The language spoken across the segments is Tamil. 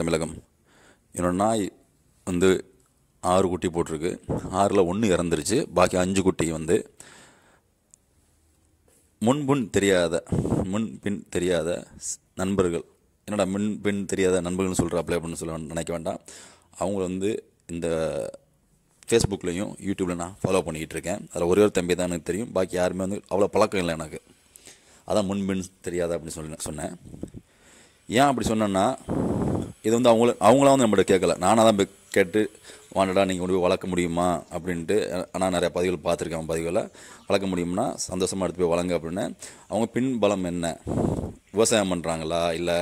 தமிழகம். என்னோடய நாய் வந்து ஆறு குட்டி போட்டிருக்கு. ஆறில் ஒன்று இறந்துருச்சு. பாக்கி அஞ்சு குட்டி வந்து முன்பின் தெரியாத முன் பின் தெரியாத நண்பர்கள். என்னடா முன் பின் தெரியாத நண்பர்கள்னு சொல்கிறாப்ல அப்படின்னு சொல்ல நினைக்க வேண்டாம். அவங்க வந்து இந்த ஃபேஸ்புக்லேயும் யூடியூப்பில் நான் ஃபாலோ பண்ணிக்கிட்டு இருக்கேன். அதில் ஒரே ஒரு தம்பி தான் எனக்கு தெரியும். பாக்கி யாருமே வந்து அவ்வளோ பழக்கம் இல்லை எனக்கு. அதான் முன்பின் தெரியாத அப்படின்னு சொல்லி சொன்னேன். ஏன் அப்படி சொன்னேன்னா இது வந்து அவங்கள அவங்களாம் வந்து நம்மகிட்ட கேட்கல. நானாக தான் போய் கேட்டு வாண்டடா நீங்கள் கொண்டு போய் வளர்க்க முடியுமா? அப்படின்ட்டு ஆனால் நிறையா பதிவுகள் பார்த்துருக்கேன் பதிவுகளை வளர்க்க முடியும்னா சந்தோஷமாக எடுத்து போய் வளங்க அப்படின்னு. அவங்க பின்பலம் என்ன? விவசாயம் பண்ணுறாங்களா இல்லை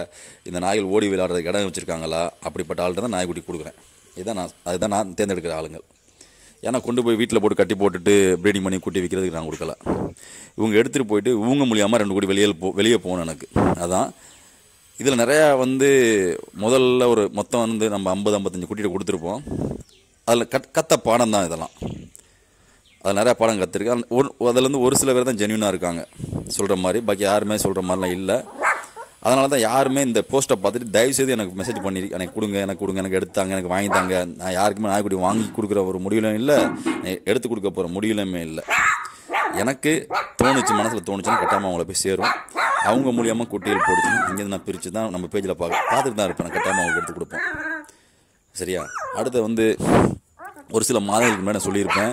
இந்த நாய்கள் ஓடி விளையாடுறதுக்கு இடம் வச்சுருக்காங்களா? அப்படிப்பட்ட ஆள்கிட்ட தான் நாய்க்குட்டி கொடுக்குறேன். இதுதான் நான் அதுதான் நான் தேர்ந்தெடுக்கிற ஆளுங்கள். ஏன்னா கொண்டு போய் வீட்டில் போட்டு கட்டி போட்டுட்டு ப்ரீடிங் பண்ணி கூட்டி விற்கிறதுக்கு நான் கொடுக்கல. இவங்க எடுத்துகிட்டு போயிட்டு இவங்க மூலியமாக ரெண்டு கோடி வெளியே போ வெளியே போகணும் எனக்கு. அதான் இதில் நிறையா வந்து முதல்ல ஒரு மொத்தம் வந்து நம்ம ஐம்பது ஐம்பத்தஞ்சு குட்டிகிட்ட கொடுத்துருப்போம். அதில் கத் கத்த பாடம் தான் இதெல்லாம். அதில் நிறையா பாடம் கற்றுருக்கேன் ஒரு அதுலேருந்து ஒரு சில பேர் தான் ஜென்யூனாக இருக்காங்க. சொல்கிற மாதிரி. பாக்கி யாருமே சொல்கிற மாதிரிலாம் இல்லை. அதனால தான் யாருமே இந்த போஸ்ட்டை பார்த்துட்டு தயவுசெய்து எனக்கு மெசேஜ் பண்ணி எனக்கு கொடுங்க எனக்கு கொடுங்க எனக்கு எடுத்தாங்க எனக்கு வாங்கி தாங்க. நான் யாருக்குமே நாய்க்குடி வாங்கி கொடுக்குற ஒரு முடியலும் இல்லை. எடுத்து கொடுக்க போகிற முடியலுமே இல்லை. எனக்கு தோணுச்சு மனசில் தோணுச்சுன்னு கட்டாமல் அவங்கள போய் சேரும். அவங்க மூலியமாக குட்டிகள் போட்டுச்சுன்னா இங்கேருந்து நான் பிரித்து தான் நம்ம பேஜில் பார்க்க பார்த்துட்டு தான் இருப்பேன். நான் கட்டாயமாக அவங்களுக்கு எடுத்து கொடுப்போம் சரியா? அடுத்து வந்து ஒரு சில மாதங்களுக்கு முன்னாடி சொல்லியிருப்பேன்.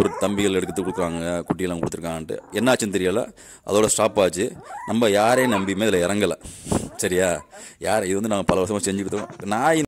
ஒரு தம்பிகள் எடுத்து கொடுக்குறாங்க குட்டியெல்லாம் கொடுத்துருக்காங்கன்ட்டு என்னாச்சுன்னு தெரியலை. அதோட ஸ்டாப் ஆச்சு. நம்ம யாரையும் நம்பியுமே இதில் இறங்கலை. சரியா? யார் இது வந்து நாங்கள் பல வருஷமாக செஞ்சுக்கிட்டோம் நான்